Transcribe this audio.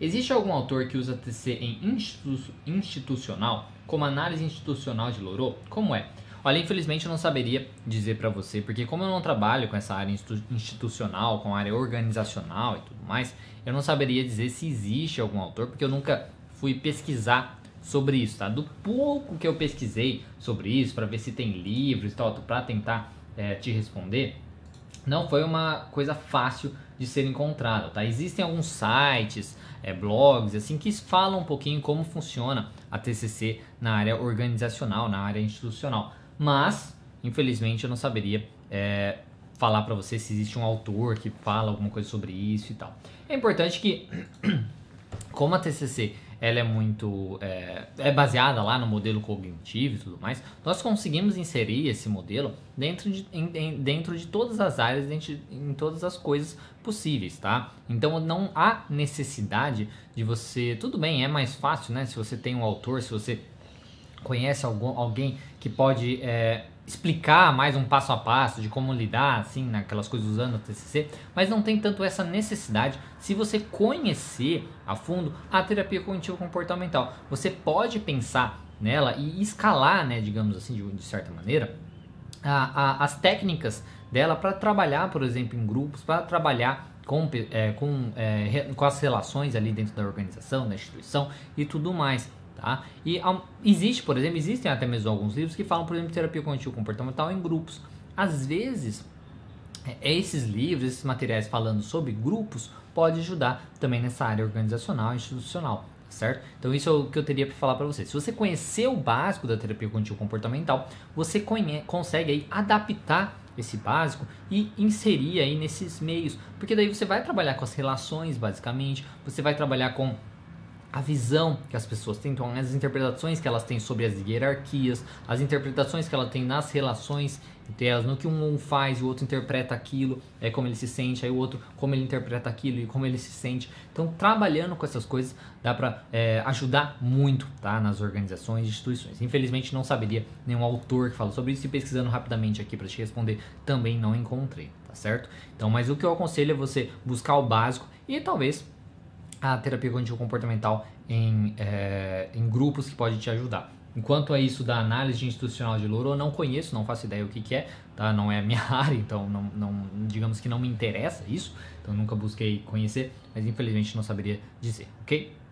Existe algum autor que usa TC em institu institucional, como análise institucional de Lorô? Como é? Olha, infelizmente eu não saberia dizer para você, porque como eu não trabalho com essa área institucional, com a área organizacional e tudo mais, eu não saberia dizer se existe algum autor, porque eu nunca fui pesquisar sobre isso, tá? Do pouco que eu pesquisei sobre isso, para ver se tem livros e tal, para tentar é, te responder, não foi uma coisa fácil de ser encontrada, tá? Existem alguns sites, é, blogs, assim, que falam um pouquinho como funciona a TCC na área organizacional, na área institucional mas infelizmente eu não saberia é, falar para você se existe um autor que fala alguma coisa sobre isso e tal. É importante que, como a TCC ela é muito é, é, baseada lá no modelo cognitivo e tudo mais, nós conseguimos inserir esse modelo dentro de, em, dentro de todas as áreas, dentro, em todas as coisas possíveis, tá? Então não há necessidade de você, tudo bem, é mais fácil, né? Se você tem um autor, se você conhece algum, alguém que pode é, explicar mais um passo a passo de como lidar, assim, naquelas coisas usando o TCC, mas não tem tanto essa necessidade se você conhecer a fundo a terapia cognitivo comportamental. Você pode pensar nela e escalar, né, digamos assim, de, de certa maneira, a, a, as técnicas dela para trabalhar, por exemplo, em grupos, para trabalhar com, é, com, é, com as relações ali dentro da organização, da instituição e tudo mais. Tá? E um, existe, por exemplo, existem até mesmo alguns livros que falam, por exemplo, de terapia cognitivo comportamental em grupos. Às vezes, é, esses livros, esses materiais falando sobre grupos, pode ajudar também nessa área organizacional, institucional, certo? Então isso é o que eu teria para falar para você. Se você conhecer o básico da terapia cognitivo comportamental, você conhece, consegue aí adaptar esse básico e inserir aí nesses meios, porque daí você vai trabalhar com as relações, basicamente, você vai trabalhar com a visão que as pessoas têm, então as interpretações que elas têm sobre as hierarquias, as interpretações que ela tem nas relações entre elas, no que um faz, o outro interpreta aquilo, é como ele se sente, aí o outro como ele interpreta aquilo e como ele se sente. Então, trabalhando com essas coisas dá para é, ajudar muito, tá, nas organizações e instituições. Infelizmente não saberia nenhum autor que fala sobre isso e pesquisando rapidamente aqui para te responder também não encontrei, tá certo? Então, mas o que eu aconselho é você buscar o básico e talvez a terapia cognitivo comportamental em, é, em grupos que pode te ajudar. Enquanto a isso da análise institucional de louro, eu não conheço, não faço ideia o que, que é, tá? não é a minha área, então não, não, digamos que não me interessa isso, então nunca busquei conhecer, mas infelizmente não saberia dizer, ok?